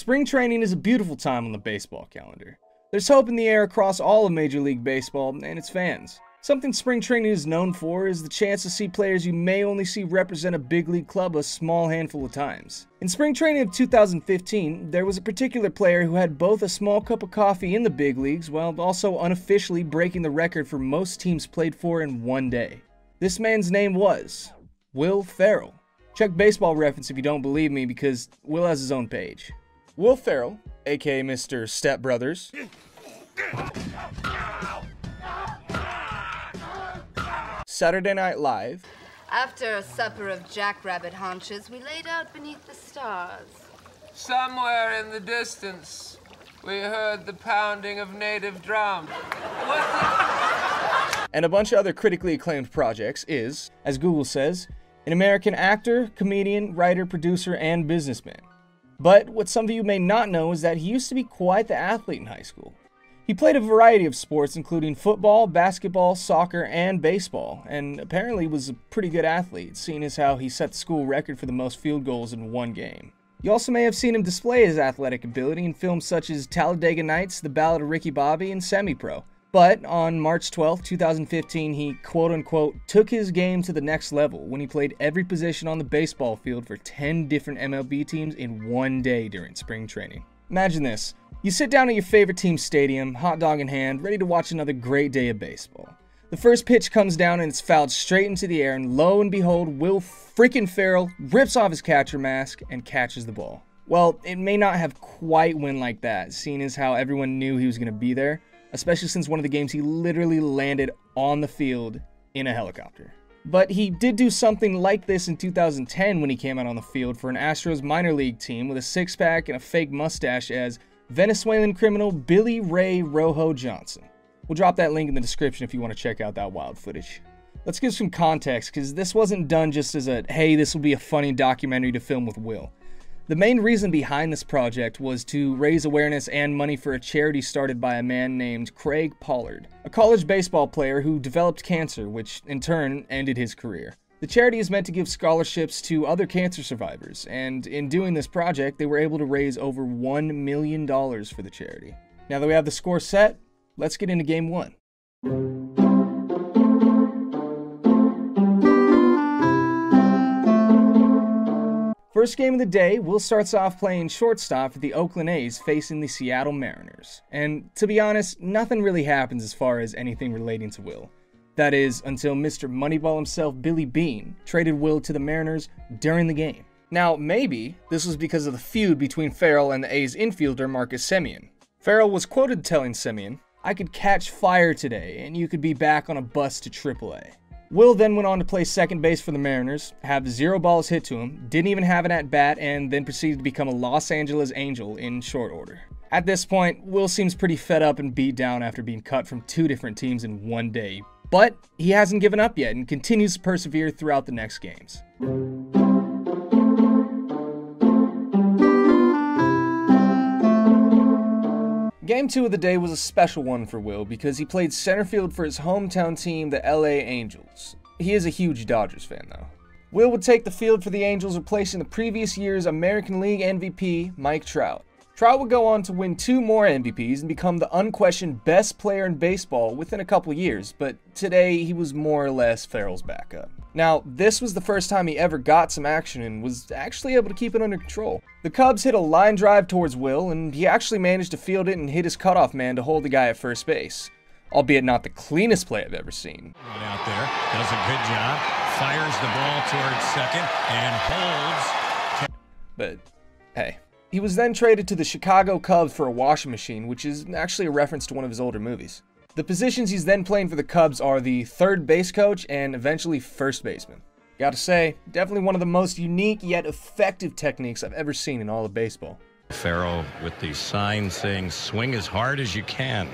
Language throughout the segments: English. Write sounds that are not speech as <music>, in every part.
Spring training is a beautiful time on the baseball calendar. There's hope in the air across all of Major League Baseball and its fans. Something spring training is known for is the chance to see players you may only see represent a big league club a small handful of times. In spring training of 2015, there was a particular player who had both a small cup of coffee in the big leagues while also unofficially breaking the record for most teams played for in one day. This man's name was Will Ferrell. Check baseball reference if you don't believe me because Will has his own page. Will Ferrell, aka Mr. Step Brothers, Saturday Night Live, After a supper of jackrabbit haunches, we laid out beneath the stars. Somewhere in the distance, we heard the pounding of native drums. and a bunch of other critically acclaimed projects is, as Google says, an American actor, comedian, writer, producer, and businessman. But what some of you may not know is that he used to be quite the athlete in high school. He played a variety of sports, including football, basketball, soccer, and baseball, and apparently was a pretty good athlete, seeing as how he set the school record for the most field goals in one game. You also may have seen him display his athletic ability in films such as Talladega Nights, The Ballad of Ricky Bobby, and Semi Pro. But on March 12, 2015, he quote unquote took his game to the next level when he played every position on the baseball field for 10 different MLB teams in one day during spring training. Imagine this you sit down at your favorite team's stadium, hot dog in hand, ready to watch another great day of baseball. The first pitch comes down and it's fouled straight into the air, and lo and behold, Will freaking Ferrell rips off his catcher mask and catches the ball. Well, it may not have quite went like that, seeing as how everyone knew he was going to be there, especially since one of the games he literally landed on the field in a helicopter. But he did do something like this in 2010 when he came out on the field for an Astros minor league team with a six pack and a fake mustache as Venezuelan criminal Billy Ray Rojo Johnson. We'll drop that link in the description if you want to check out that wild footage. Let's give some context because this wasn't done just as a hey, this will be a funny documentary to film with Will. The main reason behind this project was to raise awareness and money for a charity started by a man named Craig Pollard, a college baseball player who developed cancer, which in turn ended his career. The charity is meant to give scholarships to other cancer survivors, and in doing this project, they were able to raise over $1 million for the charity. Now that we have the score set, let's get into game one. First game of the day, Will starts off playing shortstop for the Oakland A's facing the Seattle Mariners. And to be honest, nothing really happens as far as anything relating to Will. That is, until Mr. Moneyball himself, Billy Beane, traded Will to the Mariners during the game. Now, maybe this was because of the feud between Ferrell and the A's infielder Marcus Semien. Ferrell was quoted telling Simeon, I could catch fire today, and you could be back on a bus to AAA. Will then went on to play second base for the Mariners, have zero balls hit to him, didn't even have an at bat, and then proceeded to become a Los Angeles Angel in short order. At this point, Will seems pretty fed up and beat down after being cut from two different teams in one day, but he hasn't given up yet and continues to persevere throughout the next games. Game 2 of the day was a special one for Will because he played center field for his hometown team, the LA Angels. He is a huge Dodgers fan though. Will would take the field for the Angels, replacing the previous year's American League MVP, Mike Trout. Trout would go on to win two more MVPs and become the unquestioned best player in baseball within a couple years, but today he was more or less Ferrell's backup. Now, this was the first time he ever got some action and was actually able to keep it under control. The Cubs hit a line drive towards Will, and he actually managed to field it and hit his cutoff man to hold the guy at first base. Albeit not the cleanest play I've ever seen. Out there, does a good job, fires the ball towards second, and holds. But hey, he was then traded to the Chicago Cubs for a washing machine, which is actually a reference to one of his older movies. The positions he's then playing for the Cubs are the third base coach and eventually first baseman. Gotta say, definitely one of the most unique yet effective techniques I've ever seen in all of baseball. Ferrell with the sign saying swing as hard as you can.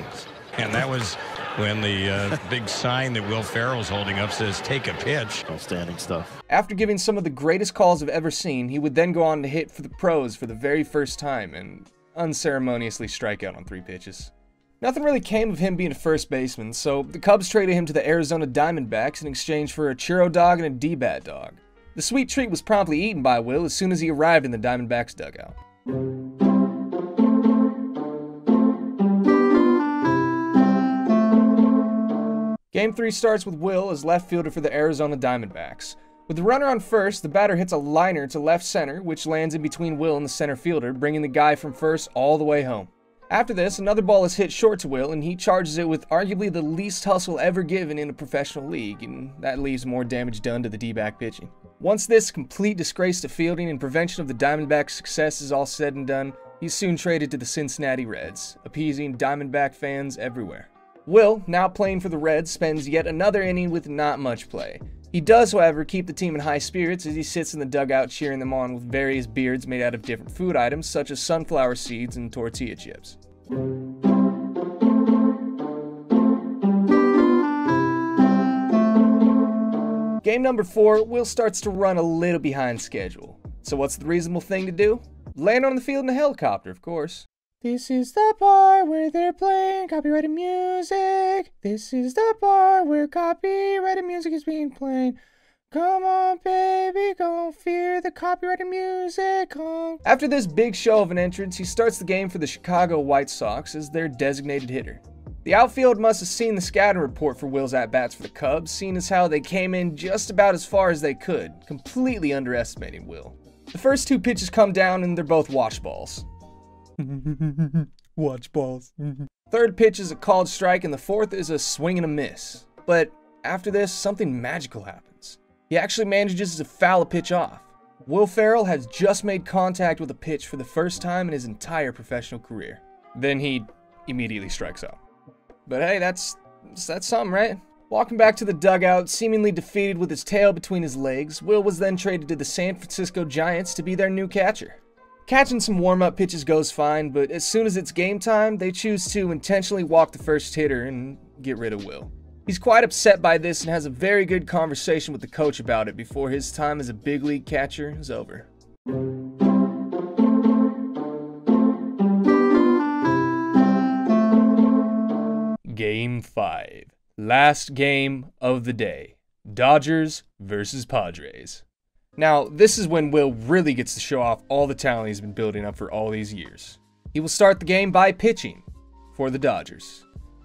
And that was when the uh, big sign that Will Ferrell's holding up says, take a pitch. Outstanding stuff. After giving some of the greatest calls I've ever seen, he would then go on to hit for the pros for the very first time and unceremoniously strike out on three pitches. Nothing really came of him being a first baseman, so the Cubs traded him to the Arizona Diamondbacks in exchange for a churro dog and a D-bat dog. The sweet treat was promptly eaten by Will as soon as he arrived in the Diamondbacks dugout. Game 3 starts with Will as left fielder for the Arizona Diamondbacks. With the runner on first, the batter hits a liner to left center, which lands in between Will and the center fielder, bringing the guy from first all the way home. After this, another ball is hit short to Will, and he charges it with arguably the least hustle ever given in a professional league, and that leaves more damage done to the D-back pitching. Once this complete disgrace to fielding and prevention of the Diamondbacks' success is all said and done, he's soon traded to the Cincinnati Reds, appeasing Diamondback fans everywhere. Will, now playing for the Reds, spends yet another inning with not much play. He does, however, keep the team in high spirits as he sits in the dugout cheering them on with various beards made out of different food items such as sunflower seeds and tortilla chips. Game number four, Will starts to run a little behind schedule. So what's the reasonable thing to do? Land on the field in a helicopter, of course. This is the bar where they're playing copyrighted music. This is the bar where copyrighted music is being played. Come on, baby, don't fear the copyrighted music. Come. After this big show of an entrance, he starts the game for the Chicago White Sox as their designated hitter. The outfield must have seen the scouting report for Will's at bats for the Cubs, seeing as how they came in just about as far as they could, completely underestimating Will. The first two pitches come down and they're both watch balls. <laughs> Watch balls. Third pitch is a called strike, and the fourth is a swing and a miss. But after this, something magical happens. He actually manages to foul a pitch off. Will Ferrell has just made contact with a pitch for the first time in his entire professional career. Then he immediately strikes out. But hey, that's that's something, right? Walking back to the dugout, seemingly defeated with his tail between his legs, Will was then traded to the San Francisco Giants to be their new catcher. Catching some warm up pitches goes fine, but as soon as it's game time, they choose to intentionally walk the first hitter and get rid of Will. He's quite upset by this and has a very good conversation with the coach about it before his time as a big league catcher is over. Game 5. Last game of the day Dodgers versus Padres. Now, this is when Will really gets to show off all the talent he's been building up for all these years. He will start the game by pitching for the Dodgers.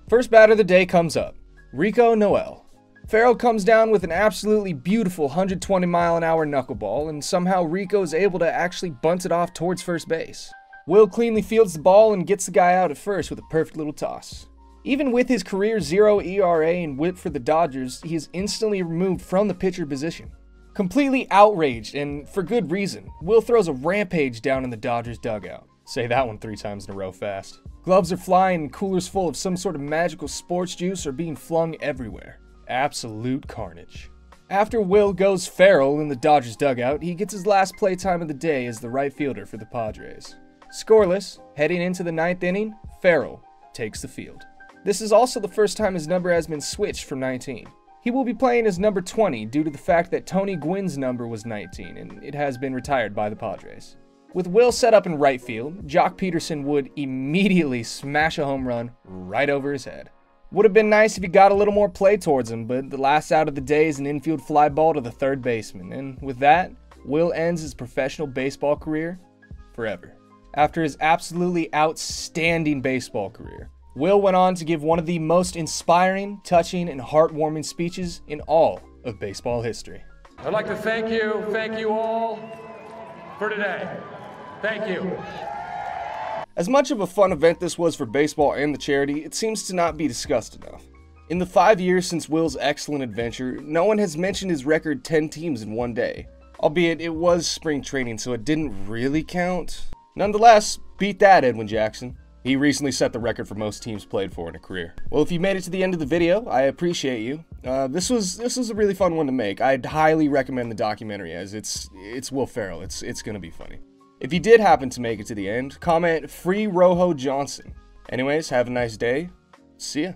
First batter of the day comes up Rico Noel. Ferrell comes down with an absolutely beautiful 120 mile an hour knuckleball, and somehow Rico is able to actually bunt it off towards first base. Will cleanly fields the ball and gets the guy out at first with a perfect little toss. Even with his career zero ERA and whip for the Dodgers, he is instantly removed from the pitcher position. Completely outraged, and for good reason, Will throws a rampage down in the Dodgers dugout. Say that one three times in a row fast. Gloves are flying and coolers full of some sort of magical sports juice are being flung everywhere. Absolute carnage. After Will goes feral in the Dodgers dugout, he gets his last playtime of the day as the right fielder for the Padres. Scoreless, heading into the ninth inning, Ferrell takes the field. This is also the first time his number has been switched from 19. He will be playing as number 20 due to the fact that Tony Gwynn's number was 19 and it has been retired by the Padres. With Will set up in right field, Joc Pederson would immediately smash a home run right over his head. Would have been nice if he got a little more play towards him, but the last out of the day is an infield fly ball to the third baseman, and with that, Will ends his professional baseball career forever. After his absolutely outstanding baseball career, Will went on to give one of the most inspiring, touching, and heartwarming speeches in all of baseball history. I'd like to thank you, thank you all for today. Thank you. As much of a fun event this was for baseball and the charity, it seems to not be discussed enough. In the five years since Will's excellent adventure, no one has mentioned his record 10 teams in one day. Albeit it was spring training, so it didn't really count. Nonetheless, beat that, Edwin Jackson. He recently set the record for most teams played for in a career. Well, if you made it to the end of the video, I appreciate you. Uh, this was this was a really fun one to make. I'd highly recommend the documentary as it's it's Will Ferrell. It's it's gonna be funny. If you did happen to make it to the end, comment free Rojo Johnson. Anyways, have a nice day. See ya.